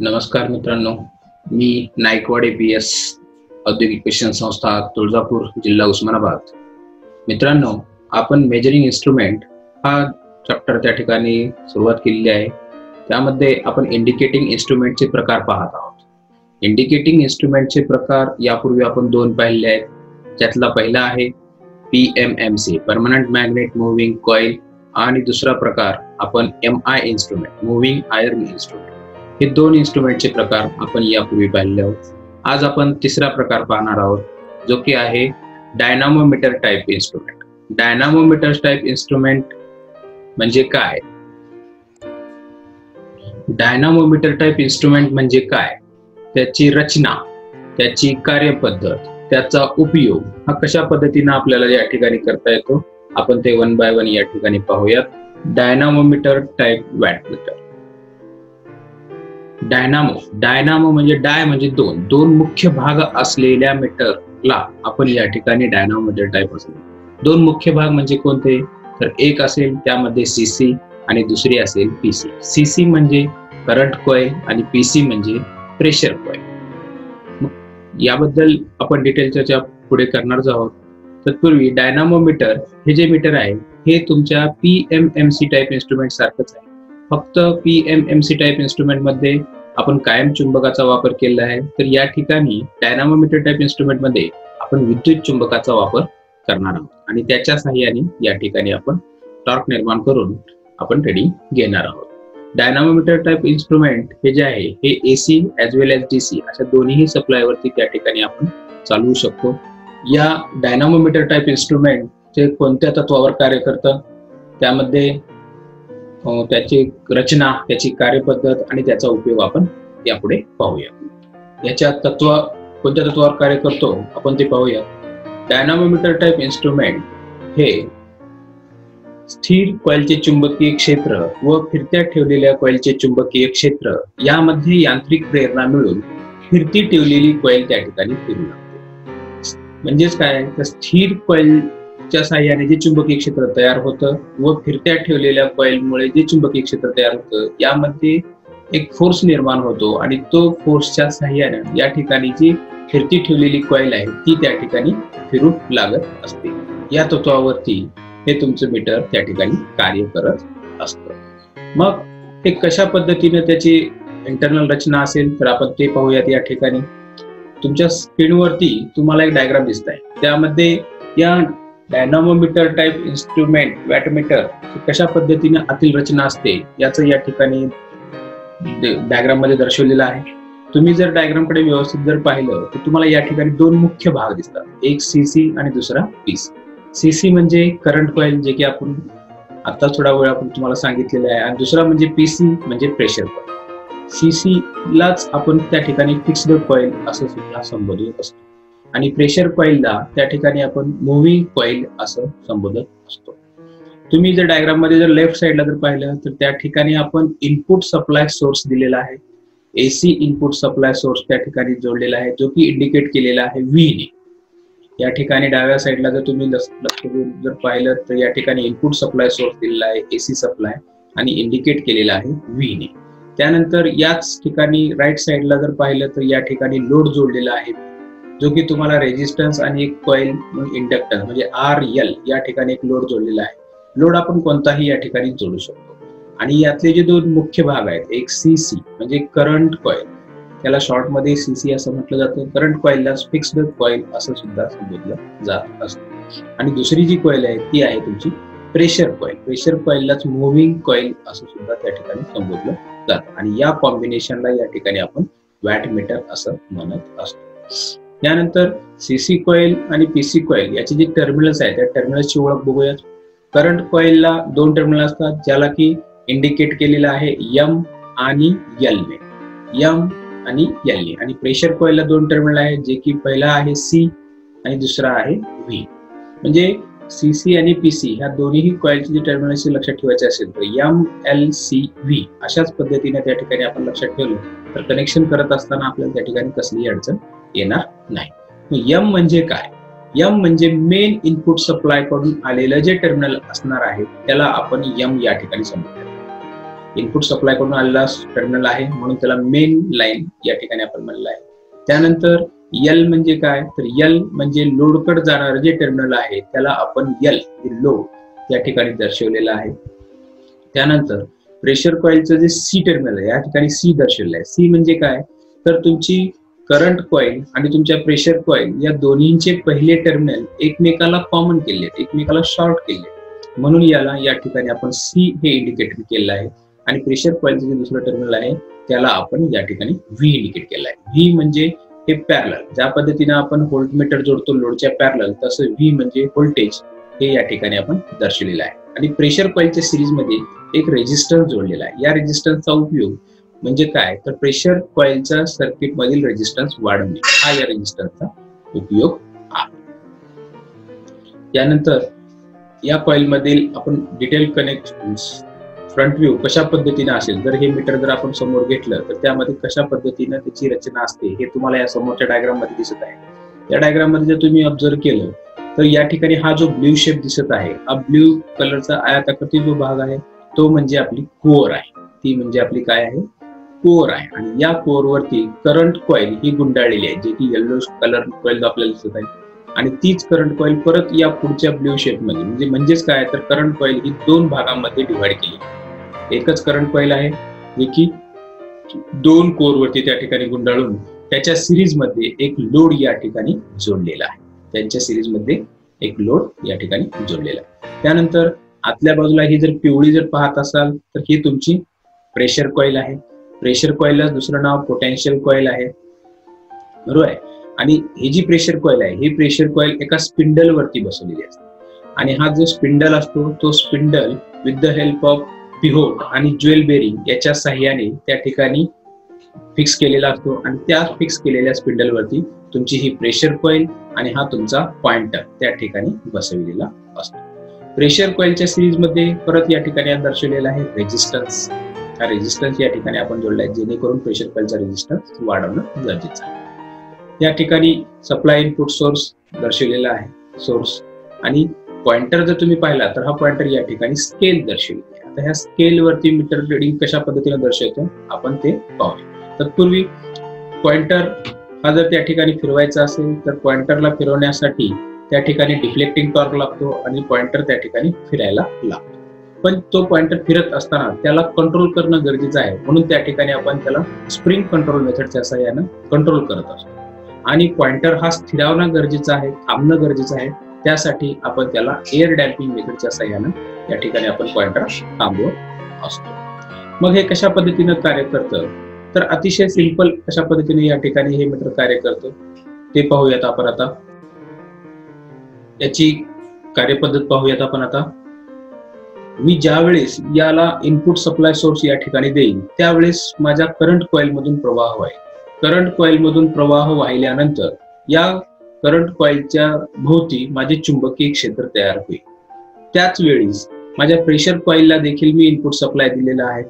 नमस्कार मित्रांनो मी नायकवाड P S औद्योगिक शिक्षण संस्था तुळजापूर जिल्हा उस्मानाबाद. मित्रांनो आपण मेजरिंग इन्स्ट्रुमेंट हा चॅप्टर त्या ठिकाणी सुरुवात केलेली आहे. त्यामध्ये आपण इंडिकेटिंग इन्स्ट्रुमेंटचे प्रकार पाहत आहोत. इंडिकेटिंग इन्स्ट्रुमेंटचे प्रकार यापूर्वी आपण दोन पाहिले आहेत. त्यातला पहिला आहे P M M C permanent magnet moving coil आणि दुसरा प्रकार आपण M I instrument moving iron instrument हे दोन इन्स्ट्रुमेंटचे प्रकार आपण यापूर्वी पाहिले आहोत. आज आपण तिसरा प्रकार पाहणार आहोत जो की आहे dynamometer type instrument dynamometer type instrument म्हणजे काय? डायनामोमीटर टाईप इन्स्ट्रुमेंट म्हणजे काय? त्याची रचना त्याची कार्यपद्धत त्याचा उपयोग हा कशा पद्धतीने आपल्याला या ठिकाणी करता येतो? आपण ते वन बाय वन या ठिकाणी पाहूयात. Dynamometer type wattmeter dynamo. Dynamo म्हणजे डाय म्हणजे दोन. दोन मुख्य भाग असलेल्या मीटरला आपण या ठिकाणी डायनामोमीटर टाईप असेल दोन मुख्य भाग म्हणजे कोणते? तर एक असेल त्यामध्ये सीसी आणि दुसरी असेल पीसी सीसी म्हणजे करंट कॉईल आणि पीसी म्हणजे प्रेशर कॉईल याबद्दल आपण डिटेल चर्चा पुढे करणार आहोत. तत्पूर्वी डायनामोमीटर हे जे मीटर आहे हे तुमच्या P M M C type instrument सारखंच आहे. फक्त P M M C type इन्स्ट्रुमेंटमध्ये आपण कायम चुंबकाचा वापर केला आहे तर या ठिकाणी डायनामोमीटर टाईप इन्स्ट्रुमेंटमध्ये आपण विद्युत चुंबकाचा वापर करणार आहोत. आणि त्याच्या साह्याने या ठिकाणी आपण टॉर्क निर्माण करून आपण रेडी घेणार आहोत. डायनामोमीटर टाईप इन्स्ट्रुमेंट हे जे आहे हे AC as well as DC अशा दोन्ही सप्लायवरती त्या ठिकाणी आपण चालवू शकतो. या डायनामोमीटर टाईप इन्स्ट्रुमेंट ते कोणत्या तत्वावर कार्य करतं? त्यामध्ये त्याची रचना त्याची कार्यपद्धत आणि त्याचा उपयोग आपण यापुढे पाहूया. याच्या तत्व कोणत्या तत्वावर कार्य करतो आपण ते पाहूया. डायनामोमीटर टाईप इन्स्ट्रुमेंट हे स्थिर कॉइलचे चुंबकीय क्षेत्र व फिरत्या ठेवलेल्या कॉइलचे चुंबकीय क्षेत्र यामध्ये यांत्रिक प्रेरणा मिळून फिरती ठेवलेली कॉइल त्या ठिकाणी फिरू लागते. म्हणजेच काय? तर स्थिर कॉइल च्या साह्याने जे चुंबकीय क्षेत्र तयार होतं व फिरत्या ठेवलेल्या कॉइलमुळे जे चुंबकीय क्षेत्र तयार होतं यामध्ये एक फोर्स निर्माण होतो आणि तो फोर्सच्या साह्याने या ठिकाणी जी फिरती ठेवलेली कॉइल आहे ती त्या ठिकाणी फिरू लागत असते. या तत्वावरती हे तुमचं मीटर त्या ठिकाणी कार्य करत असतं. मग हे कशा पद्धतीने त्याची इंटरनल रचना असेल तर आपण ते पाहूयात या ठिकाणी. तुमच्या स्क्रीनवरती तुम्हाला एक डायग्राम दिसत आहे त्यामध्ये या डायनामोमीटर टाईप इन्स्ट्रुमेंट वॅटमीटर कशा पद्धतीने आतील रचना असते याचं या ठिकाणी डायग्राममध्ये दर्शवलेलं आहे. तुम्ही जर डायग्रामकडे व्यवस्थित जर पाहिलं तर तुम्हाला या ठिकाणी दोन मुख्य भाग दिसतात. एक सीसी आणि दुसरा पीसी सीसी म्हणजे करंट कॉईल जे की आपण आता थोडा वेळ आपण तुम्हाला सांगितलेलं आहे. आणि दुसरा म्हणजे पीसी म्हणजे प्रेशर कॉईल सीसी लाच आपण त्या ठिकाणी फिक्स्ड कॉईल असं सुद्धा संबोधत असतो. आणि प्रेशर कॉईलला त्या ठिकाणी आपण मुव्हिंग कॉईल असं संबोधत असतो. तुम्ही जर डायग्राममध्ये जर लेफ्ट साईडला जर पाहिलं तर त्या ठिकाणी आपण इनपुट सप्लाय सोर्स दिलेला आहे. एसी इनपुट सप्लाय सोर्स त्या ठिकाणी जोडलेला आहे जो की इंडिकेट केलेला आहे व्ही ने. या ठिकाणी डाव्या साईडला जर तुम्ही लक्ष जर पाहिलं तर या ठिकाणी इनपुट सप्लाय सोर्स दिलेला आहे एसी सप्लाय आणि इंडिकेट केलेला आहे व्ही ने. त्यानंतर याच ठिकाणी राईट साईडला जर पाहिलं तर या ठिकाणी लोड जोडलेला आहे जो की तुम्हाला रेजिस्टन्स आणि एक कॉईल इंडक्टन्स म्हणजे आर एल या ठिकाणी एक लोड जोडलेला आहे. लोड आपण कोणताही या ठिकाणी जोडू शकतो. आणि यातले जे दोन मुख्य भाग आहेत एक सी सी म्हणजे करंट कॉईल त्याला शॉर्टमध्ये सीसी असं म्हटलं जातं. करंट कॉईलला फिक्स्ड कॉईल असं सुद्धा संबोधलं जात असतं. आणि दुसरी जी कॉईल आहे ती आहे तुमची प्रेशर कॉईल प्रेशर कॉईललाच मुव्हिंग कॉईल असं सुद्धा त्या ठिकाणी संबोधलं जातं. आणि या कॉम्बिनेशनला या ठिकाणी आपण वॅट मीटर असं म्हणत असतो. यानंतर सीसी कॉईल आणि पीसी कॉईल याचे जे टर्मिनल्स आहेत त्या टर्मिनल्सची ओळख बघूयात. करंट कॉईलला दोन टर्मिनल असतात ज्याला की इंडिकेट केलेलं आहे यम आणि यल ने. यम आणि यल ने. आणि प्रेशर कॉईलला दोन टर्मिनल आहेत जे की पहिला आहे सी आणि दुसरा आहे व्ही म्हणजे सीसी आणि पीसी ह्या दोन्ही कॉईलचे जे टर्मिनल्स लक्षात ठेवायचे असेल तर एम एल सी व्ही अशाच पद्धतीने त्या ठिकाणी आपण लक्षात ठेवलं तर कनेक्शन करत असताना आपल्याला त्या ठिकाणी कसलीही अडचण येणार नाही. यम म्हणजे काय? यम म्हणजे मेन इनपुट सप्लायकडून आलेलं जे टर्मिनल असणार आहे त्याला आपण यम या ठिकाणी समजतो इनपुट सप्लायकडून आलेला टर्मिनल आहे म्हणून त्याला मेन लाईन या ठिकाणी आपण म्हणलं आहे. त्यानंतर यल म्हणजे काय? तर यल म्हणजे लोडकड जाणारं जे टर्मिनल आहे त्याला आपण यल लोड या ठिकाणी दर्शवलेलं आहे. त्यानंतर प्रेशर कॉइलचं जे सी टर्मिनल आहे या ठिकाणी सी दर्शवलेलं आहे. सी म्हणजे काय? तर तुमची करंट कॉइल आणि तुमच्या प्रेशर कॉइल या दोन्हींचे पहिले टर्मिनल एकमेकाला कॉमन केले एकमेकाला शॉर्ट केले. म्हणून याला या ठिकाणी आपण सी हे इंडिकेटर केलेलं आहे. आणि प्रेशर कॉइलचं जे दुसरं टर्मिनल आहे त्याला आपण या ठिकाणी व्ही इंडिकेट केलं आहे. व्ही म्हणजे हे पॅरल ज्या पद्धतीने आपण व्होल्टमीटर जोडतो लोडच्या पॅरल तसं व्ही म्हणजे व्होल्टेज हे या ठिकाणी आपण दर्शवलेलं आहे. आणि प्रेशर कॉइलच्या सिरीजमध्ये एक रेजिस्टन्स जोडलेला आहे. या रेजिस्टन्सचा उपयोग म्हणजे काय? तर प्रेशर कॉइलच्या सर्किट मधील रेजिस्टन्स वाढवणे. हा या रेजिस्टन्सचा उपयोग आहे. यानंतर या कॉइल मधील आपण डिटेल कनेक्ट फ्रंट व्ह्यू कशा पद्धतीने असेल? जर हे मीटर जर आपण समोर घेतलं तर त्यामध्ये कशा पद्धतीनं त्याची रचना असते हे तुम्हाला या समोरच्या डायग्राममध्ये दिसत आहे. या डायग्राममध्ये जर तुम्ही ऑब्झर्व केलं तर या ठिकाणी हा जो ब्ल्यू शेप दिसत आहे हा ब्ल्यू कलरचा आयाताकृती जो भाग आहे तो म्हणजे आपली कोअर आहे. ती म्हणजे आपली काय आहे? कोअर आहे. आणि या कोरवरती करंट कॉइल ही गुंडाळलेली आहे जे की येल्लो कलर कॉइल आपल्याला दिसत आहे. आणि तीच करंट कॉइल परत या पुढच्या ब्ल्यू शेपमध्ये म्हणजे म्हणजेच काय? तर करंट कॉइल ही दोन भागांमध्ये डिवाइड केली. एकच करंट कॉइल आहे जे की दोन कोरवरती त्या ठिकाणी गुंडाळून त्याच्या सिरीजमध्ये एक लोड या ठिकाणी जोडलेला आहे. त्यांच्या सिरीजमध्ये एक लोड या ठिकाणी जोडलेला आहे. त्यानंतर आतल्या बाजूला ही जर पिवळी जर पाहत असाल तर ही तुमची प्रेशर कॉइल आहे. प्रेशर कॉइलला दुसरं नाव पोटॅन्शियल कॉइल आहे. बरोबर? आहे आणि ही जी प्रेशर कॉइल आहे ही प्रेशर कॉइल एका स्पिंडल वरती बसवलेली असते. आणि हा जो स्पिंडल असतो तो spindle with the help of pivot आणि ज्वेल बेरिंग याच्या सहाय्याने त्या ठिकाणी फिक्स केलेला असतो. आणि त्या फिक्स केलेल्या स्पिंडल वरती तुमची ही प्रेशर कॉइल आणि हा तुमचा पॉइंटर त्या ठिकाणी बसविलेला असतो. प्रेशर कॉइलच्या सिरीजमध्ये परत या ठिकाणी दर्शवलेला आहे रेजिस्टन्स हा रेजिस्टन्स या ठिकाणी आपण जोडलाय जेणेकरून प्रेशर कॉइलचा रेजिस्टन्स वाढवणं गरजेचं आहे. या ठिकाणी सप्लाय इनपुट सोर्स दर्शवलेला आहे सोर्स आणि पॉइंटर जर तुम्ही पाहिला तर हा पॉइंटर या ठिकाणी स्केल दर्शवली आता ह्या स्केलवरती मीटर रिडिंग कशा पद्धतीने दर्शवतो आपण ते पाहूया. तत्पूर्वी पॉइंटर हा जर त्या ठिकाणी फिरवायचा असेल तर पॉइंटरला फिरवण्यासाठी त्या ठिकाणी डिफ्लेक्टिंग टॉर्क लागतो आणि पॉइंटर त्या ठिकाणी फिरायला लागतो. पण तो पॉइंटर फिरत असताना त्याला कंट्रोल करणं गरजेचं आहे. म्हणून त्या ठिकाणी आपण त्याला स्प्रिंग कंट्रोल मेथडच्या सहाय्यानं कंट्रोल करत असतो. आणि पॉइंटर हा स्थिरावणं गरजेचं आहे थांबणं गरजेचं आहे. त्यासाठी आपण त्याला एअर डॅम्पिंग मेथडच्या सहाय्यानं या ठिकाणी आपण पॉइंटर थांबवत असतो. मग हे कशा पद्धतीनं कार्य करतं? तर अतिशय सिंपल कशा पद्धतीने या ठिकाणी हे मीटर कार्य करतं? ते पाहूयात आपण आता. याची कार्यपद्धत पाहूयात आपण आता. मी ज्या वेळेस याला इनपुट सप्लाय सोर्स या ठिकाणी देईन त्यावेळेस माझ्या करंट कॉइल मधून प्रवाह वाहील. करंट कॉइल मधून प्रवाह वाहिल्यानंतर या करंट कॉइलच्या भोवती माझे चुंबकीय क्षेत्र तयार होईल. त्याच वेळीस माझ्या प्रेशर कॉइलला देखील मी इनपुट सप्लाय दिलेला आहे.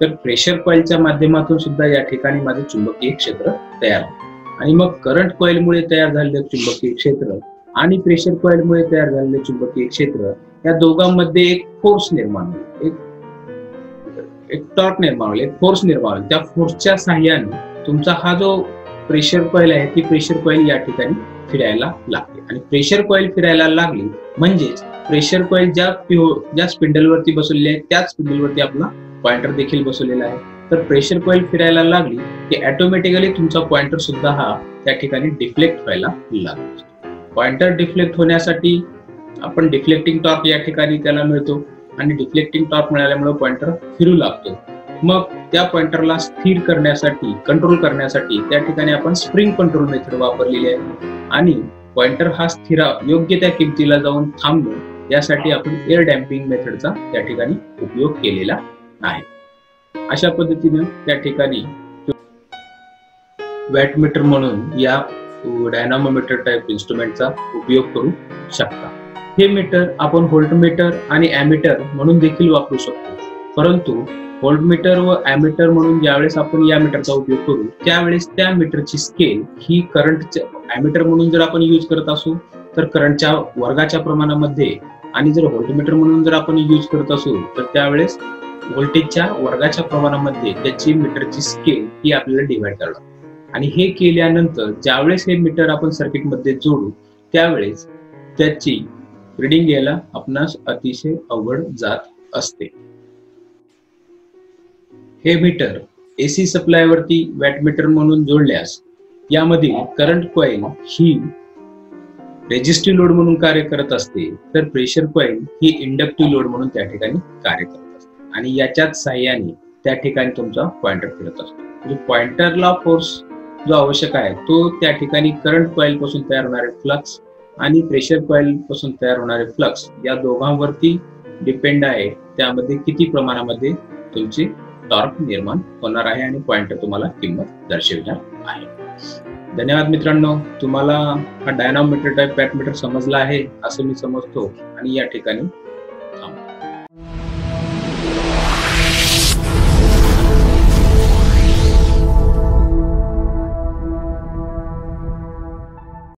तर प्रेशर कॉइलच्या माध्यमातून सुद्धा या ठिकाणी माझे चुंबकीय क्षेत्र तयार होईल. आणि मग करंट कॉइलमुळे तयार झालेले चुंबकीय क्षेत्र आणि प्रेशर कॉइलमुळे तयार झालेले चुंबकीय क्षेत्र या दोघांमध्ये एक फोर्स निर्माण होईल. एक एक टॉर्क निर्माण होईल एक फोर्स निर्माण होईल. त्या फोर्सच्या साह्याने तुमचा हा जो प्रेशर कॉईल आहे ती प्रेशर कॉईल या ठिकाणी फिरायला लागते. आणि प्रेशर कॉईल फिरायला लागली म्हणजेच प्रेशर कॉईल ज्या ज्या स्पिंडलवरती बसवलेली आहे त्याच स्पिंडलवरती आपला पॉइंटर देखील बसवलेला आहे. तर प्रेशर कॉईल फिरायला लागली की ऑटोमॅटिकली तुमचा पॉइंटर सुद्धा हा त्या ठिकाणी डिफ्लेक्ट व्हायला लागतो. पॉइंटर डिफ्लेक्ट होण्यासाठी आपण डिफ्लेक्टिंग टॉर्क या ठिकाणी त्याला मिळतो आणि डिफ्लेक्टिंग टॉर्क मिळाल्यामुळे पॉइंटर फिरू लागतो. मग त्या पॉइंटरला स्थिर करण्यासाठी कंट्रोल करण्यासाठी त्या ठिकाणी आपण स्प्रिंग कंट्रोल मेथड वापरलेली आहे. आणि पॉइंटर हा स्थिरा योग्य त्या किमतीला जाऊन थांबलो यासाठी आपण एअर डॅम्पिंग मेथडचा त्या ठिकाणी उपयोग केलेला आहे. अशा पद्धतीने त्या ठिकाणी वॅटमीटर म्हणून या डायनामोमीटर टाईप इन्स्ट्रुमेंटचा उपयोग करू शकता. हे मीटर आपण व्होल्टमीटर आणि ॲमीटर म्हणून देखील वापरू शकतो. परंतु व्होल्टमीटर व ॲमीटर म्हणून ज्यावेळेस आपण या मीटरचा उपयोग करू त्यावेळेस त्या मीटरची स्केल ही करंटच्या ॲमीटर म्हणून जर आपण यूज करत असू तर करंटच्या वर्गाच्या प्रमाणामध्ये आणि जर व्होल्टमीटर म्हणून जर आपण यूज करत असू तर त्यावेळेस व्होल्टेजच्या वर्गाच्या प्रमाणामध्ये त्याची मीटरची स्केल ही आपल्याला डिवाइड करणार आणि हे केल्यानंतर ज्यावेळेस हे मीटर आपण सर्किटमध्ये जोडू त्यावेळेस त्याची रीडिंग घ्यायला आपणास अतिशय अवघड जात असते. हे मीटर एसी सप्लाय वरती वॅट मीटर म्हणून जोडल्यास यामधील करंट कॉईल ही रेजिस्टिव्ह लोड म्हणून कार्य करत असते तर प्रेशर कॉईल ही इंडक्टिव्ह लोड म्हणून त्या ठिकाणी कार्य करत असते. आणि याच्याच साह्याने त्या ठिकाणी तुमचा पॉइंटर फिरत असतो. म्हणजे पॉइंटरला फोर्स जो आवश्यक आहे तो त्या ठिकाणी करंट कॉईल पासून तयार होणारे फ्लक्स आणि प्रेशर कॉइलपासून तयार होणारे फ्लक्स या दोघांवरती डिपेंड आहे. त्यामध्ये किती प्रमाणामध्ये तुमची टॉर्क निर्माण होणार आहे आणि पॉइंट तुम्हाला किंमत दर्शविणार आहे. धन्यवाद मित्रांनो. तुम्हाला हा डायनामीटर टाईप पॅटमीटर समजला आहे असं मी समजतो. आणि या ठिकाणी